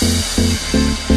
Música